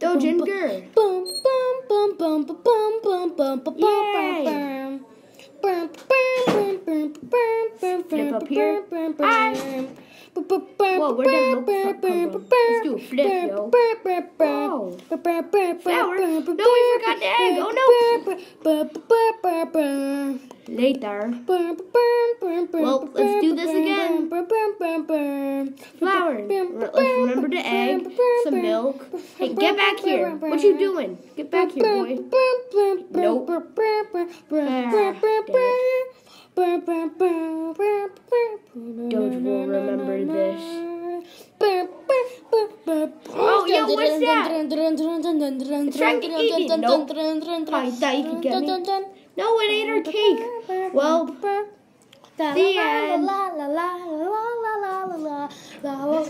Dojinger. Yay. Flip up here. Ah. Whoa, where did come from? Let's do a flip, yo. Whoa. Flour. No, we forgot the egg. Oh no. Later. Well, let's do this again. Flour. Let's remember the egg, some milk. Hey, get back here. What you doing? Get back here, boy. Nope. Doge will remember this. Oh, yo, what's that? It's trying to eat me. Nope. I thought you could get me. No, it ain't our cake. Well, the end.